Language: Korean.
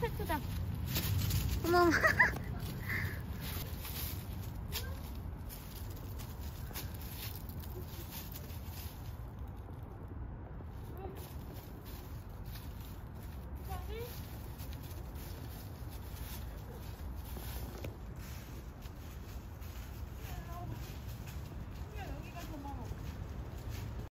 페트다. 어머.